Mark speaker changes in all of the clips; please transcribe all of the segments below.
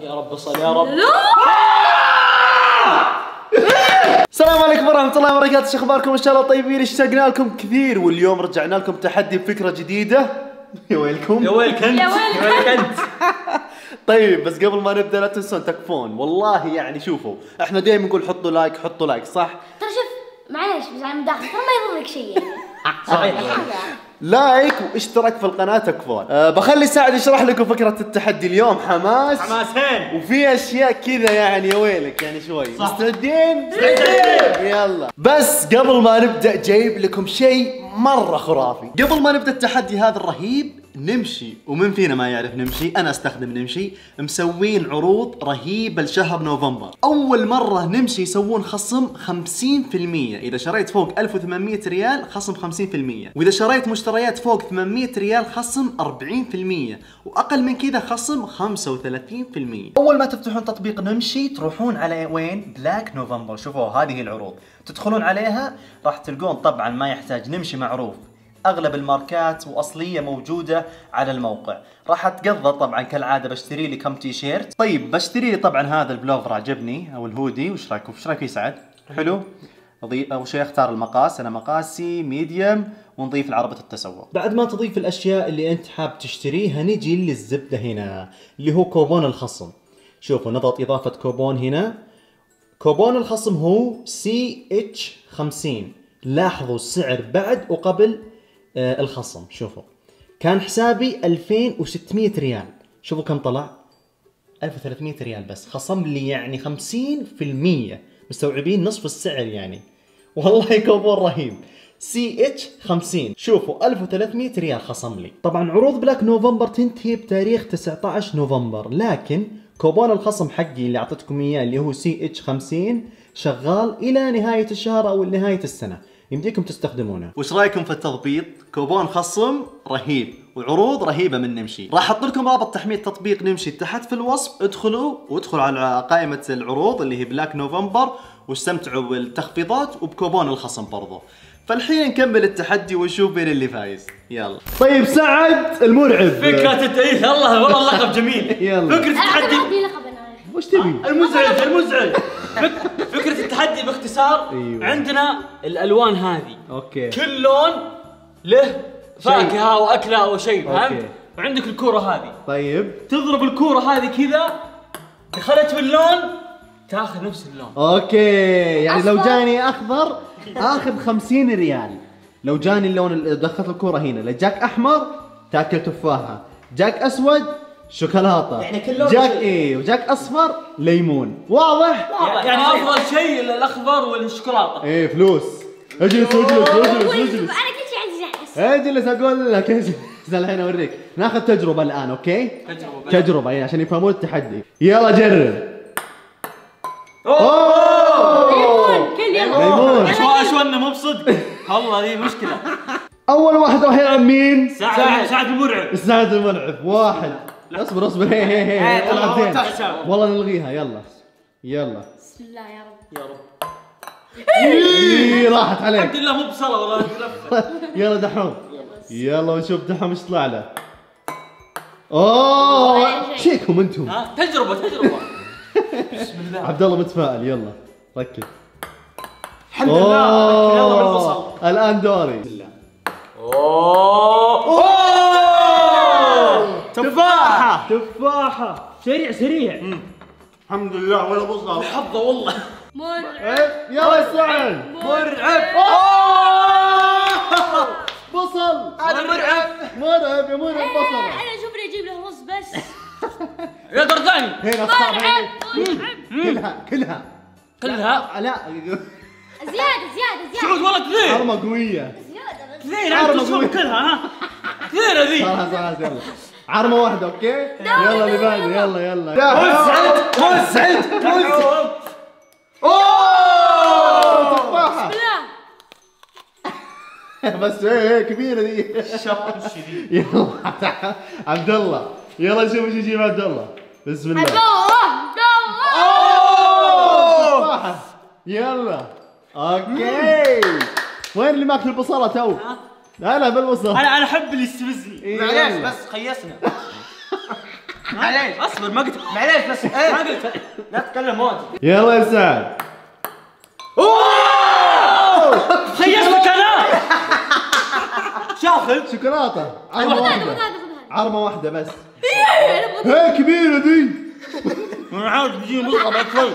Speaker 1: يا رب صل يا رب
Speaker 2: السلام عليكم ورحمة الله وبركاته، شو أخباركم؟ إن شاء الله طيبين، اشتقنا لكم كثير واليوم رجعنا لكم تحدي بفكرة جديدة. يا ويلكم.
Speaker 1: يا ويلك أنت
Speaker 3: يا ويلك.
Speaker 1: يا ويلك أنت
Speaker 2: طيب بس قبل ما نبدأ لا تنسون تكفون، والله يعني شوفوا، إحنا دائما نقول حطوا like حطوا like صح؟
Speaker 3: ترى شوف معليش بس أنا مداخل ترى ما يضرك شيء يعني
Speaker 1: صحيح
Speaker 2: like واشترك في القناة تكفون. أه بخلي سعد يشرح لكم فكرة التحدي اليوم. حماس.
Speaker 1: حماسين
Speaker 2: وفي أشياء كذا يعني يا ويلك يعني شوي.
Speaker 1: صح.
Speaker 2: مستعدين؟ يلا. بس قبل ما نبدأ جايب لكم شيء مرة خرافي. قبل ما نبدأ التحدي هذا الرهيب نمشي. ومن فينا ما يعرف نمشي. أنا أستخدم نمشي. مسوين عروض رهيبة لشهر نوفمبر. أول مرة نمشي يسوون خصم 50% إذا شريت فوق 1800 ريال خصم 50% وإذا شريت مشتريات فوق 800 ريال خصم 40% وأقل من كذا خصم 35% أول ما تفتحون تطبيق نمشي تروحون على وين؟ Black November شوفوا هذه العروض. تدخلون عليها راح تلقون طبعا ما يحتاج نمشي معروف. أغلب الماركات وأصلية موجودة على الموقع. راح أتقضى طبعا كالعادة بشتري لي كم تي شيرت طيب بشتري لي طبعا هذا البلوفر عجبني أو الهودي وش رايكم وش رأيك يا سعد حلو؟ أضيف اول شيء اختار المقاس؟ أنا مقاسي medium ونضيف لعربة التسوق. بعد ما تضيف الأشياء اللي أنت حاب تشتريها نجي للزبدة هنا اللي هو كوبون الخصم. شوفوا نضغط إضافة كوبون هنا. كوبون الخصم هو CH 50 لاحظوا السعر بعد وقبل الخصم. شوفوا. كان حسابي 2600 ريال. شوفوا كم طلع؟ 1300 ريال بس. خصم لي يعني 50% مستوعبين نصف السعر يعني. والله كوبون رهيب. CH 50 شوفوا 1300 ريال خصم لي. طبعا عروض Black November تنتهي بتاريخ 19 نوفمبر. لكن كوبون الخصم حقي اللي أعطيتكم إياه اللي هو CH 50 شغال إلى نهاية الشهر أو نهاية السنة. يمديكم تستخدمونه. وش رأيكم في التضبيط؟ كوبون خصم رهيب وعروض رهيبة من نمشي. راح أحط لكم رابط تحميل تطبيق نمشي تحت في الوصف. ادخلوا وادخلوا على قائمة العروض اللي هي Black November واستمتعوا بالتخفيضات وبكوبون الخصم برضو. فالحين نكمل التحدي ونشوف مين اللي فايز. يلا. طيب سعد المرعب.
Speaker 1: فكرة التحدي الله والله اللقب جميل.
Speaker 2: يلا.
Speaker 1: فكرة التحدي
Speaker 3: عندي لقب أنا.
Speaker 2: وش تبي؟
Speaker 1: المزعج المزعج. فك- فكرة التحدي باختصار
Speaker 2: أيوة.
Speaker 1: عندنا الألوان هذه.
Speaker 2: okay.
Speaker 1: كل لون له فاكهة وأكلة أو شيء فهمت؟ وعندك الكورة هذه.
Speaker 2: طيب.
Speaker 1: تضرب الكورة هذه كذا دخلت في اللون تاخذ نفس اللون.
Speaker 2: okay. يعني لو
Speaker 3: أصفر.
Speaker 2: جاني أخضر آخذ 50 ريال. لو جاني اللون اللي دخلت الكورة هنا لو جاك أحمر تأكل تفاحة. جاك أسود شوكولاتة.
Speaker 1: يعني كل لون
Speaker 2: جاك. إيه؟ وجاك أصفر ليمون. واضح؟
Speaker 1: يعني أفضل شيء الأخضر والشوكولاتة.
Speaker 2: إيه فلوس. اجلس اجلس اجلس
Speaker 3: أنا
Speaker 2: اجلس.
Speaker 3: كل شيء عندي جاهز.
Speaker 2: اجلس أقول لك اجلس. الحين أوريك. ناخذ تجربة الآن okay؟
Speaker 1: تجربة.
Speaker 2: تجربة يعني عشان يفهمون التحدي. يلا جرب.
Speaker 3: ليمون كل يوم.
Speaker 2: ليمون.
Speaker 1: أنه مو بصدق؟ والله ذي مشكلة.
Speaker 2: أول واحد راح يلعب مين؟
Speaker 1: سعد سعد. المرعب.
Speaker 2: سعد الملعب واحد. اصبر اصبر. هي هي هي. العب
Speaker 1: والله
Speaker 2: زين.
Speaker 1: تحسب.
Speaker 2: والله نلغيها. يلا. يلا.
Speaker 3: بسم الله يا رب.
Speaker 1: يا رب.
Speaker 2: إيه، راحت
Speaker 1: الحمد
Speaker 2: عليك
Speaker 1: لله مو بصلاة والله.
Speaker 2: يلا دحوم. يلا. ونشوف دحوم إيش طلع له.
Speaker 3: أوه.
Speaker 2: شيكم أنتم.
Speaker 1: ها تجربة تجربة. بسم الله.
Speaker 2: عبد الله متفائل. يلا ركز.
Speaker 1: الحمد لله. يلا بالبصل
Speaker 2: الآن دوري.
Speaker 1: أوه. تفاحة.
Speaker 2: تفاحة.
Speaker 1: سريع سريع.
Speaker 2: الحمد لله ولا بصل
Speaker 1: حظة والله.
Speaker 3: مرعب.
Speaker 2: يلا سعد.
Speaker 1: مرعب.
Speaker 2: بصل.
Speaker 1: هذا مرعب.
Speaker 2: مرعب. يا مرعب بصل.
Speaker 3: أنا شوفني أجيب له رز بس.
Speaker 1: يا درداني
Speaker 2: هنا
Speaker 3: مرعب. مرعب.
Speaker 2: كلها كلها.
Speaker 1: كلها؟
Speaker 2: لا
Speaker 3: زيادة زيادة
Speaker 1: سعود
Speaker 3: زيادة
Speaker 1: والله كثير.
Speaker 2: عرمه قوية.
Speaker 3: زيادة
Speaker 1: كثير تشوف
Speaker 2: أبوي.
Speaker 1: كلها ها؟ كثيرة ذي
Speaker 2: خلاص خلاص يلا عرمة واحدة أوكي؟ يلا اللي بعده يلا يلا.
Speaker 1: وزعت وزعت وزعت
Speaker 2: أوه! تفاحه بس إيه إيه كبيرة دي.
Speaker 1: شق شديد.
Speaker 2: يلا عبد الله. يلا شوف إيش يجيب عبد الله. بسم الله.
Speaker 3: الله الله.
Speaker 2: أوه، تفاحه يلا. okay. وين اللي ماكل البصلة تو؟ لا لا بالبصل
Speaker 1: أنا أنا أحب اللي يستفزني
Speaker 2: إيه،
Speaker 1: معليش. بس خيسنا. معليش أصبر ما قلت
Speaker 4: معليش بس إيه؟
Speaker 1: ما قلت.
Speaker 4: لا تتكلم واجد
Speaker 2: يلا يا سعد
Speaker 1: خيشتك أنا شاخذ
Speaker 2: شوكولاتة. عرمه
Speaker 3: واحدة.
Speaker 2: عرمه واحدة بس.
Speaker 3: إيه،
Speaker 2: هي كبيرة دي.
Speaker 1: أنا عارف بيجي مصعب شوي.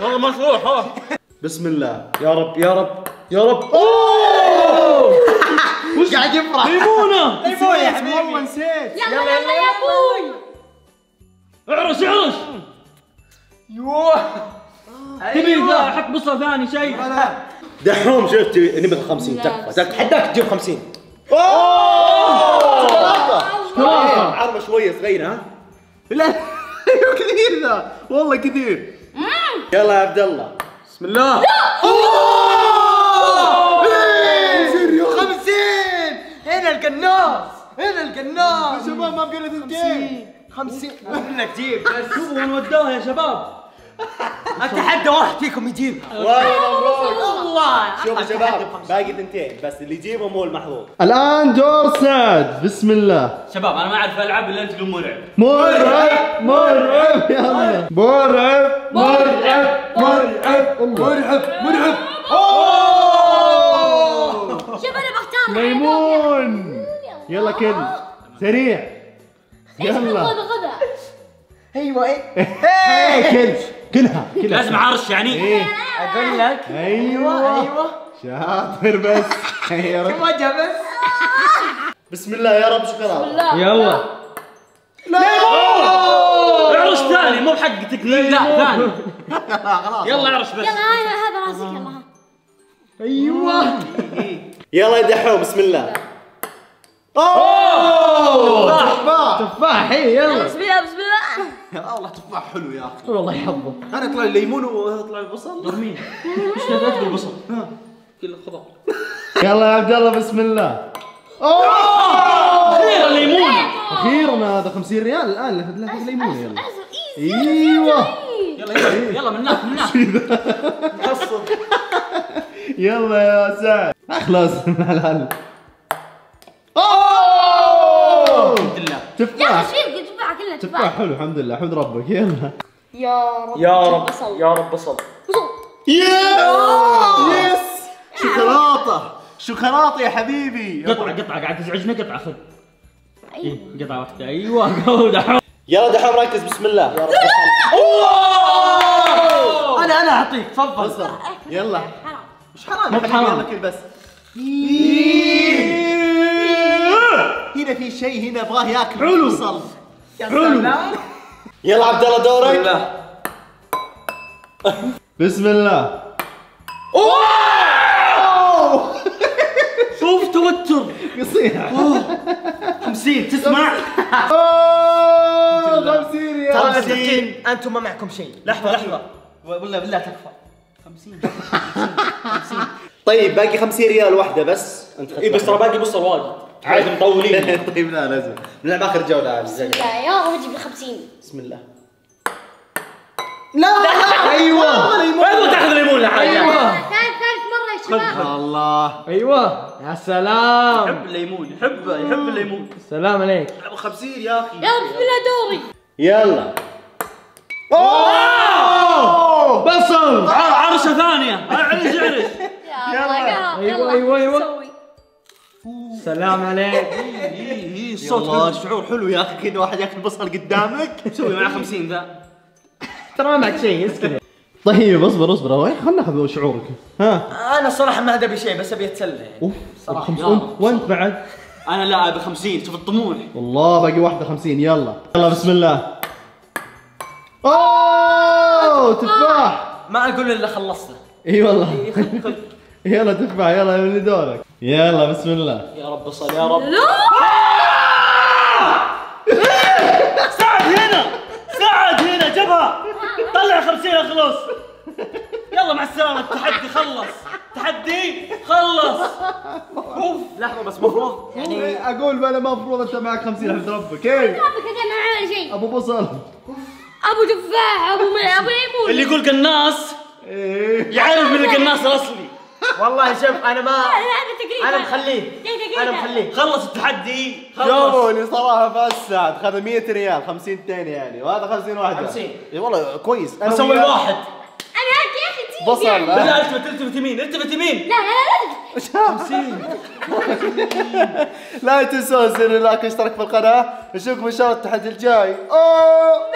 Speaker 1: والله مشروح ها.
Speaker 2: بسم الله.
Speaker 4: يا رب يا رب يا رب.
Speaker 2: قاعد يفرح.
Speaker 1: ليمونه
Speaker 4: ليمون يا حبيبي.
Speaker 2: والله نسيت.
Speaker 3: يلا يلا يا أبوي
Speaker 1: اعرس اعرس.
Speaker 4: يوه.
Speaker 1: تبي ذا حط بصل ثاني شيء.
Speaker 4: دحوم شفت نبي 50
Speaker 3: لا،
Speaker 4: تكفى
Speaker 3: بس-
Speaker 4: تكفى حداك تجيب 50
Speaker 2: شوكولاته.
Speaker 4: عربة شوية صغيرة ها؟
Speaker 2: لا. أيوه كثير ذا. والله كثير.
Speaker 4: يلا يا عبد الله. بسم الله خمسين هنا القناص هنا القناص
Speaker 2: شباب ما بقى الا ثنتين
Speaker 4: خمسين. أقول لك جيب بس.
Speaker 1: شوفوا وين ودوها يا شباب.
Speaker 4: أتحدى واحد فيكم يجيب.
Speaker 3: والله
Speaker 4: شوفوا شباب باقي ثنتين بس اللي يجيبهم هو المحظوظ.
Speaker 2: الآن دور سعد بسم الله.
Speaker 1: شباب أنا ما أعرف العب إلا أنت مرعب
Speaker 2: مرعب مرعب. يلا مرعب مرعب مرعب مرعب مرعب.
Speaker 3: شوف
Speaker 2: ليمون يلا كل. سريع. يلا.
Speaker 3: خذها
Speaker 4: أيوه. إيه.
Speaker 2: إيه كل. كلها. كلها.
Speaker 1: لازم عرش يعني.
Speaker 2: إيه.
Speaker 4: أقول لك.
Speaker 2: أيوه.
Speaker 4: أيوه
Speaker 2: شاطر بس. يا رب.
Speaker 4: وجه بس؟
Speaker 2: بسم الله يا رب شكرا.
Speaker 3: لا
Speaker 4: يلا.
Speaker 1: اعرش ثاني مو بحقتك. لا ثاني. يلا اعرش بس.
Speaker 3: يلا هذا هذا راسك يلا.
Speaker 2: أيوه.
Speaker 4: يلا يا دحوم بسم الله.
Speaker 2: تفاح تفاح. هي يلا.
Speaker 3: بسم الله بسم الله.
Speaker 2: يا الله تفاح حلو يا أخي.
Speaker 4: والله يحفظه
Speaker 2: أنا يطلع لي ليمون ويطلع لي بصل.
Speaker 1: مين إيش تقول بصل كل خضار.
Speaker 2: يلا يا عبد الله بسم الله.
Speaker 1: خير الليمون
Speaker 2: أخيرا هذا 50 ريال. الآن لا لا ليمون يلا. أيوه.
Speaker 1: يلا يلا يلا من هناك من هناك
Speaker 2: يلا يا سعد. اخلص من الهل أوه!
Speaker 1: الحمد لله.
Speaker 3: يا
Speaker 2: تفاح
Speaker 3: فيك تفاحه كلها
Speaker 2: تفاح.
Speaker 3: تفاح
Speaker 2: حلو الحمد لله. حمد ربك. يلا.
Speaker 3: يا رب.
Speaker 4: يا رب.
Speaker 3: بصل.
Speaker 4: يا رب بصل.
Speaker 3: بصل.
Speaker 2: يس! شوكولاتة. شوكولاتة يا حبيبي.
Speaker 1: قطعة قطعة. قاعد تزعجني قطعة خذ. إيه، قطعة واحدة. أيوه قودة
Speaker 4: يلا دحوم ركز. بسم الله. يا رب أنا أنا أعطيك. تفضل.
Speaker 2: بصل. يلا.
Speaker 3: حرام.
Speaker 2: مش حرام
Speaker 1: مو
Speaker 2: يا حبيبي.
Speaker 1: بحرام.
Speaker 2: يلا كل بس. هنا في شيء هنا ابغاه ياكل.
Speaker 1: حلو.
Speaker 2: بصل
Speaker 1: حلو.
Speaker 4: يلا عبد الله دورك.
Speaker 2: بسم الله.
Speaker 1: شوف توتر.
Speaker 2: قصير.
Speaker 1: 50 تسمع.
Speaker 2: أوه 50 ريال
Speaker 4: ترى مسكين أنتم ما معكم شيء.
Speaker 1: لحظة لحظة. ولا بالله تكفى. 50
Speaker 4: طيب باقي 50 ريال واحدة بس. أنت
Speaker 1: اي بس ترى باقي بصل واجد. عادي مطولين.
Speaker 2: طيب لا لازم
Speaker 4: نلعب آخر جولة عاد
Speaker 3: لا يا رب أجيب 50
Speaker 4: بسم الله.
Speaker 2: أيوه.
Speaker 1: أيوه. تأخذ ليمون لا عادي
Speaker 3: ثالث ثالث مرة يا شباب.
Speaker 2: الله.
Speaker 4: أيوه. يا سلام.
Speaker 1: يحب الليمون يحب يحب الليمون
Speaker 4: سلام عليك.
Speaker 2: 50 يا أخي.
Speaker 3: يا رب بسم الله دوري.
Speaker 4: يلا.
Speaker 2: بصل!
Speaker 1: ع- عرشة ثانية. اعرش اعرش
Speaker 3: يا
Speaker 4: أيوة، أيوة، أيوة.
Speaker 3: سوي.
Speaker 4: سلام عليك.
Speaker 1: اي اي الصوت
Speaker 2: الله
Speaker 1: حلو.
Speaker 2: شعور حلو يا أخي كذا واحد ياكل بصل قدامك.
Speaker 1: سوي مع 50 ذا.
Speaker 4: ترى ما معك شيء اسكت.
Speaker 2: طيب اصبر اصبر. وين؟ خلنا ناخذ شعورك. ها؟
Speaker 4: أنا الصراحه ما أدري شيء بس أبي أتسلى يعني.
Speaker 2: أوف
Speaker 1: يا
Speaker 2: وانت بعد؟
Speaker 1: أنا لا أبي 50 شوف الطموح.
Speaker 2: والله باقي واحدة 50 يلا. يلا بسم الله. أوه تفاح.
Speaker 4: ما أقول إلا خلصته
Speaker 2: إي والله. يلا تفاح يلا اللي دورك. يلا بسم الله.
Speaker 1: يا رب بصل يا رب.
Speaker 3: لا!
Speaker 1: سعد هنا سعد هنا جبهة. طلع 50 اخلص يلا مع السلامة. التحدي خلص. تحدي خلص. أوف.
Speaker 4: لحظة بس مفروض؟
Speaker 2: يعني أقول أنا ما المفروض أنت معك 50 حمد ربك. إيه
Speaker 3: ابك أنا عامل شيء.
Speaker 2: أبو بصل.
Speaker 3: أبو تفاح أبو أبو ليمون
Speaker 1: اللي يقول قناص.
Speaker 2: إيه.
Speaker 1: يعرف من القناص الأصلي.
Speaker 4: والله شوف أنا ما أنا مخليه.
Speaker 3: دقيقة.
Speaker 4: أنا بخليه
Speaker 1: خلص التحدي. خلص.
Speaker 2: جابوني صراحة فاز سعد خذ 100 ريال 50 اثنين يعني. وهذا 50 واحدة.
Speaker 4: 50.
Speaker 2: إي والله كويس.
Speaker 1: أنا
Speaker 2: وياه-
Speaker 1: واحد
Speaker 3: أنا يا أخي تجيب
Speaker 2: بصل. لا.
Speaker 1: التفت التفت يمين التفت يمين
Speaker 3: لا لا لا
Speaker 2: لا. تنسون زر اللايك واشترك في القناة. نشوفكم إن شاء الله التحدي الجاي. أوه!